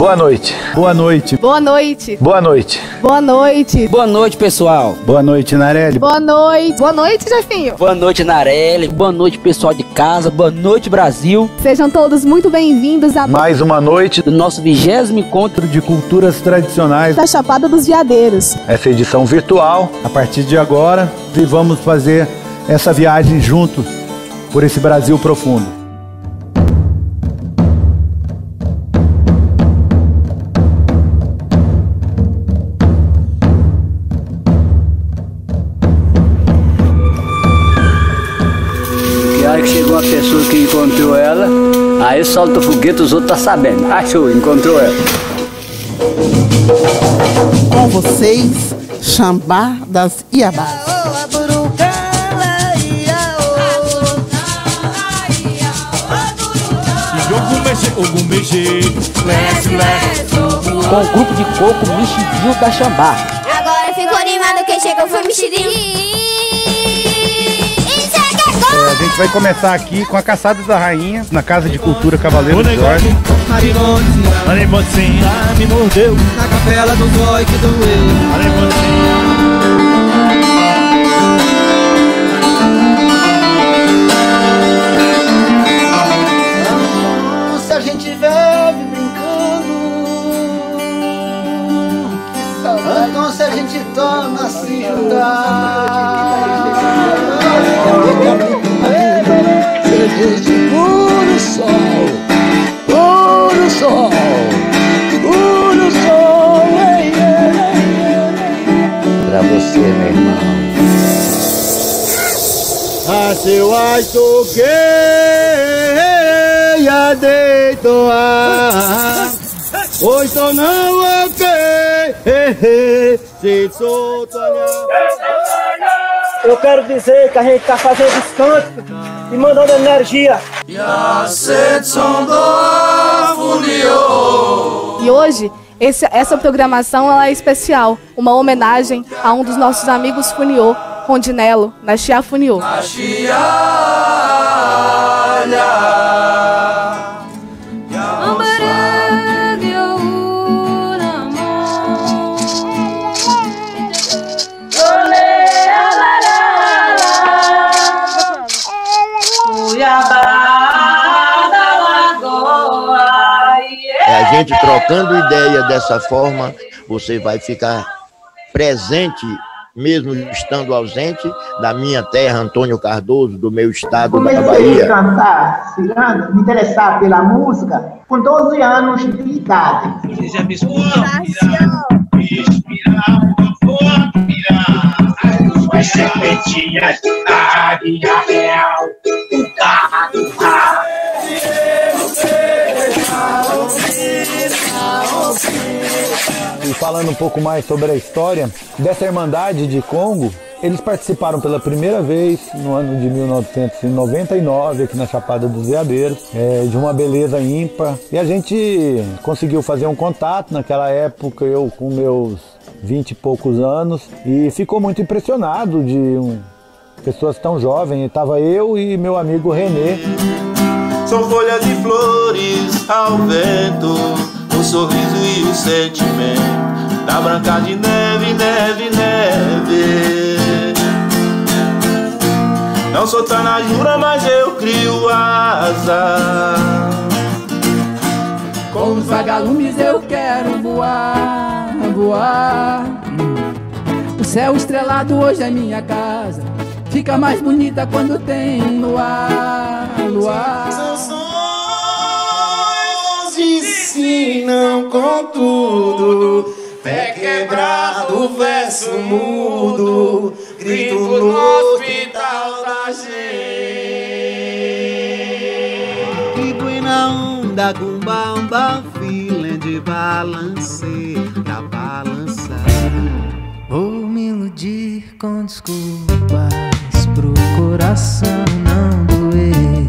Boa noite. Boa noite. Boa noite. Boa noite. Boa noite. Boa noite, pessoal. Boa noite, Narelli. Boa noite. Boa noite, Jefinho. Boa noite, Narelli. Boa noite, pessoal de casa. Boa noite, Brasil. Sejam todos muito bem-vindos a Mais uma noite Do nosso vigésimo encontro de culturas tradicionais. da Chapada dos Veadeiros. essa edição virtual. A partir de agora, e vamos fazer essa viagem juntos por esse Brasil profundo. Aí que chegou a pessoa que encontrou ela, aí solta o foguete, os outros tá sabendo. Achou, encontrou ela. com vocês, Xambá das Iabás. com o grupo de coco Mexidinho da Xambá. Agora eu fico animado quem chegou foi mexidinho. Gente vai começar aqui com a Caçada da Rainha, na Casa de Cultura Cavaleiro de Jorge. me mordeu. Na capela do que doeu. Se a gente vive brincando, então se a gente torna a se Puro sol, puro sol, puro sol, ei, Pra você, meu irmão. A. Seu aito que ia deitar Hoje não ok Se solto Eu quero dizer que a gente tá fazendo descanso e mandando energia. E hoje, esse- essa programação ela é especial. Uma homenagem a um dos nossos amigos Funiô, Rondinello, na Chia Funiô. É ideia dessa forma, você vai ficar presente, mesmo estando ausente, da minha terra, Antônio Cardoso, do meu estado da Comecei a Bahia. cantar cirando, me interessar pela música com 12 anos de idade. E falando um pouco mais sobre a história dessa Irmandade de Congo, eles participaram pela primeira vez no ano de 1999 aqui na Chapada dos Veadeiros, é, de uma beleza ímpar. E a gente conseguiu fazer um contato naquela época, eu com meus 20 e poucos anos, e ficou muito impressionado de um, pessoas tão jovens. Estava eu e meu amigo Renê. São folhas e flores ao vento, o sorriso e o sentimento da branca de neve, neve, neve. Não sou tanajura, mas eu crio asa. Com os vagalumes eu quero voar, voar. O céu estrelado hoje é minha casa. Fica mais bonita quando tem luar, luar. Sonhos ensinam com tudo. Pé quebrado, verso mudo. Grito no hospital da gente. Que buena onda, gumbamba, feeling de balance, pra balançar. Vou me iludir com desculpas pro coração não doer.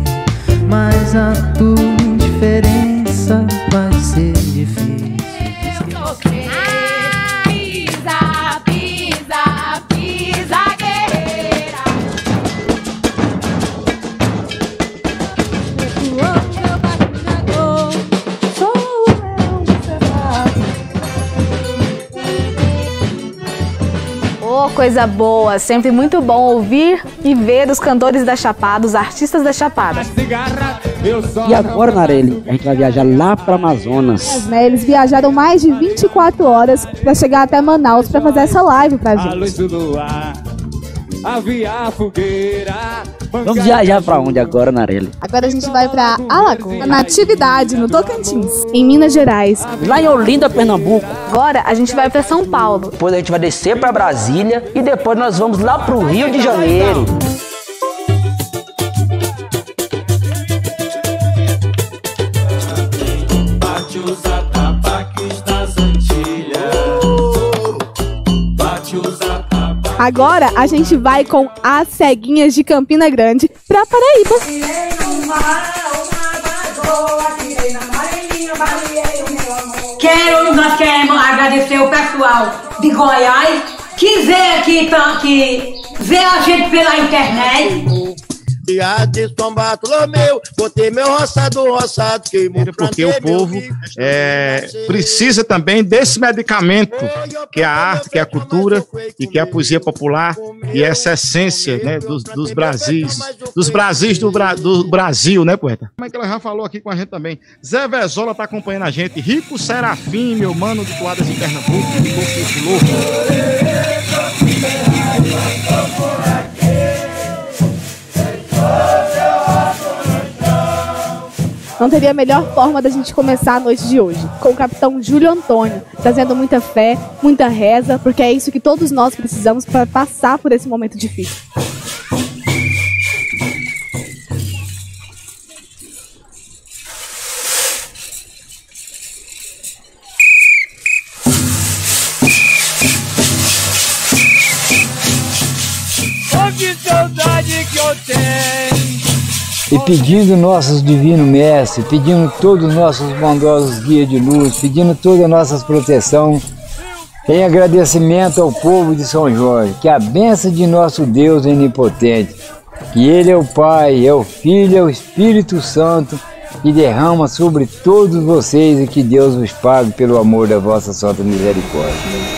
Mas a tua coisa boa, sempre muito bom ouvir e ver os cantores da Chapada, os artistas da Chapada. E agora, Narelli, a gente vai viajar lá para Amazonas. Né, eles viajaram mais de 24 horas para chegar até Manaus para fazer essa live pra gente. Aviar fogueira. Vamos viajar pra onde agora, Narelli? Agora a gente vai pra Alagoas, na Natividade, no Tocantins, em Minas Gerais. Lá em Olinda, Pernambuco. Agora a gente vai pra São Paulo. Depois a gente vai descer pra Brasília e depois nós vamos lá pro Rio de Janeiro. Agora a gente vai com as ceguinhas de Campina Grande pra Paraíba. Quero, nós queremos agradecer o pessoal de Goiás que veio aqui, que vê a gente pela internet. Dia de São Bartolomeu, botei meu roçado, roçado, queimou porque o povo é, precisa também desse medicamento que é a arte, que é a cultura e que é a poesia popular e essa essência né, dos, dos Brasis, dos Brasis do, Bra- do Brasil, né, poeta? Como é que ela já falou aqui com a gente também? Zé Vezola tá acompanhando a gente, Rico Serafim, meu mano de Toadas em Pernambuco, louco. Não teria melhor forma da gente começar a noite de hoje, com o capitão Júlio Antônio, trazendo muita fé, muita reza, porque é isso que todos nós precisamos para passar por esse momento difícil. E pedindo nossos divinos mestres, pedindo todos os nossos bondosos guias de luz, pedindo toda a nossa proteção, em agradecimento ao povo de São Jorge, que a benção de nosso Deus é onipotente, que Ele é o Pai, é o Filho, é o Espírito Santo, e derrama sobre todos vocês e que Deus os pague pelo amor da vossa santa misericórdia.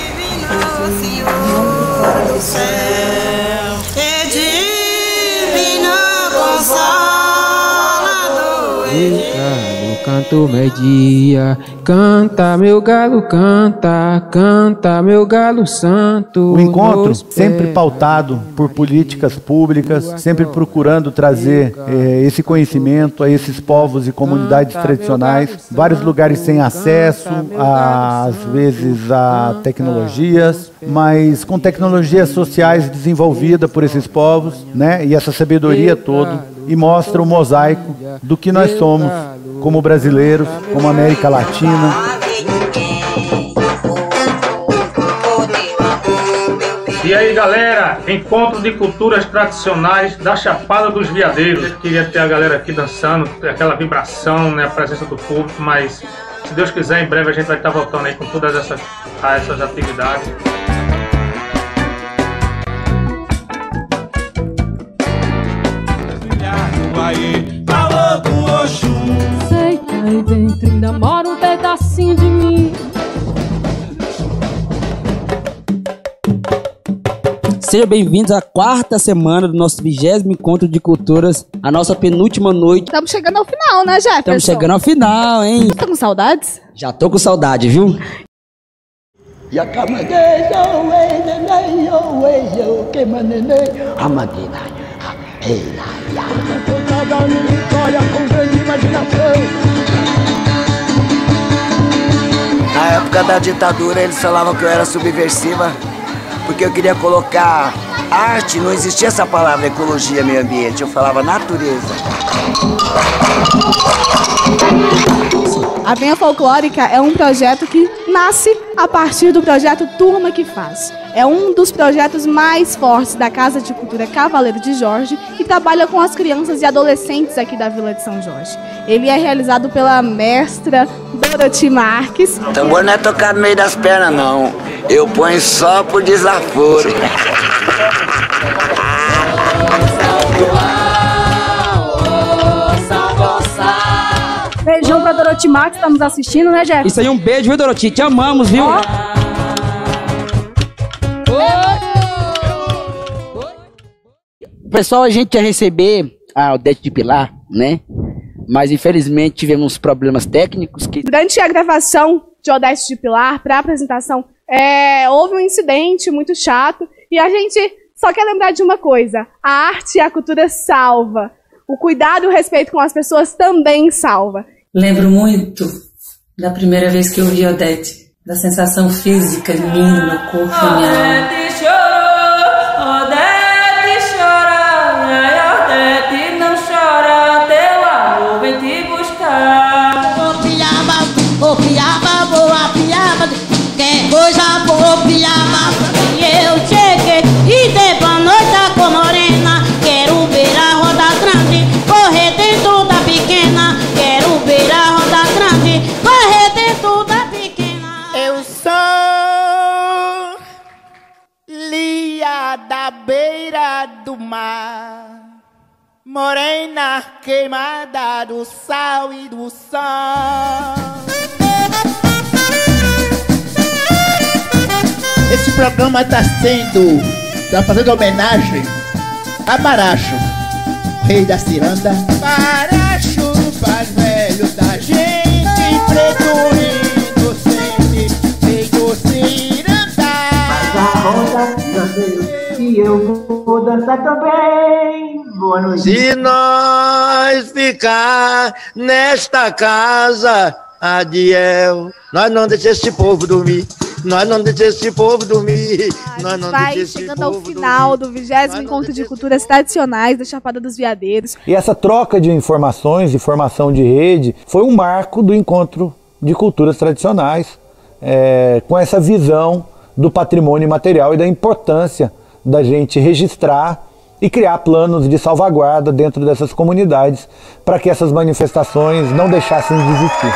Canto meio-dia, canta meu galo, canta, canta meu galo santo. O encontro sempre pautado por políticas públicas, sempre procurando trazer eh, esse conhecimento a esses povos e comunidades tradicionais, vários lugares sem acesso, a, às vezes a tecnologias, mas com tecnologias sociais desenvolvidas por esses povos, né? E essa sabedoria toda e mostra o mosaico do que nós somos como brasileiros, como América Latina. E aí galera, encontro de culturas tradicionais da Chapada dos Veadeiros. Queria ter a galera aqui dançando, aquela vibração, né, a presença do público, mas se Deus quiser, em breve a gente vai estar voltando aí com todas essas, essas atividades. Alô do Oxum. Sei que aí dentro ainda mora um pedacinho de mim. Sejam bem-vindos à quarta semana do nosso vigésimo encontro de culturas, a nossa penúltima noite. Estamos chegando ao final, né, Jefferson? Estamos chegando ao final, hein? Tá com saudades? Já tô com saudade, viu? Com grande imaginação. Na época da ditadura eles falavam que eu era subversiva porque eu queria colocar arte, não existia essa palavra ecologia, meio ambiente, eu falava natureza. A Venha Folclórica é um projeto que nasce a partir do projeto Turma que Faz. É um dos projetos mais fortes da Casa de Cultura Cavaleiro de Jorge e trabalha com as crianças e adolescentes aqui da Vila de São Jorge. Ele é realizado pela mestra Dorothy Marques. Tambor não é tocar no meio das pernas, não. Eu ponho só por desaforo. Beijão pra Dorothy Max, tá nos assistindo, né, Jeff? Isso aí, um beijo, viu, Doroti? Te amamos, viu? Pessoal, a gente ia receber a Odete de Pilar, né? Mas infelizmente tivemos problemas técnicos que. Durante a gravação de Odete de Pilar, para a apresentação, é, houve um incidente muito chato e a gente só quer lembrar de uma coisa: a arte e a cultura salva. O cuidado e o respeito com as pessoas também salva. Lembro muito da primeira vez que eu vi Odete, da sensação física mim, no corpo, na minha alma. Da beira do mar, morena queimada do sal e do sol. Esse programa está sendo, está fazendo homenagem a Baracho, rei da ciranda. Baracho, pai velho da gente, preto dançar também. Boa noite. Se nós ficar nesta casa, Adiel, nós não deixamos esse povo dormir. Nós não deixamos esse povo dormir. Nós não Vai chegando ao final do 20 Encontro de Culturas Tradicionais da Chapada dos Veadeiros. E essa troca de informações, de formação de rede, foi um marco do encontro de culturas tradicionais, é, com essa visão do patrimônio material e da importância da gente registrar e criar planos de salvaguarda dentro dessas comunidades para que essas manifestações não deixassem de existir.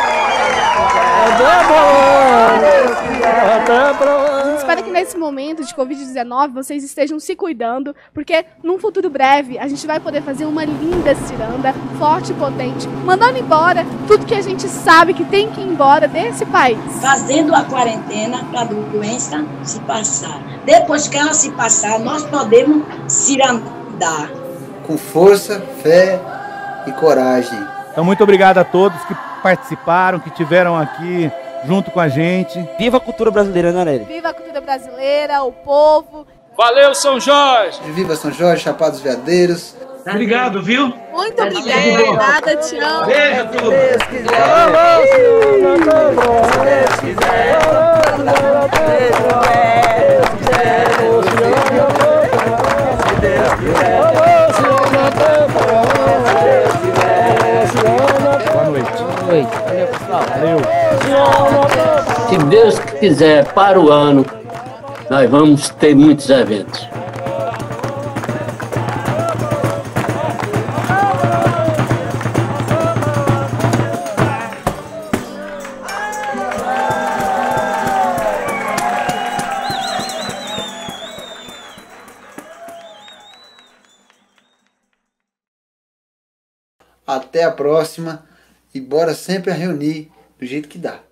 Espero que nesse momento de Covid-19 vocês estejam se cuidando, porque num futuro breve a gente vai poder fazer uma linda ciranda, forte e potente, mandando embora tudo que a gente sabe que tem que ir embora desse país. fazendo a quarentena para a doença se passar. Depois que ela se passar, nós podemos cirandar. com força, fé e coragem. Então, muito obrigado a todos que participaram, que tiveram aqui junto com a gente. Viva a cultura brasileira, né, Nelly? Viva a cultura brasileira, o povo. Valeu, São Jorge! Viva São Jorge, Chapados Veadeiros. Obrigado, viu? Muito obrigada, te amo. Beijo, tudo. Boa noite. Boa noite. Valeu. Se Deus quiser, para o ano, nós vamos ter muitos eventos. Até a próxima e bora sempre a reunir do jeito que dá.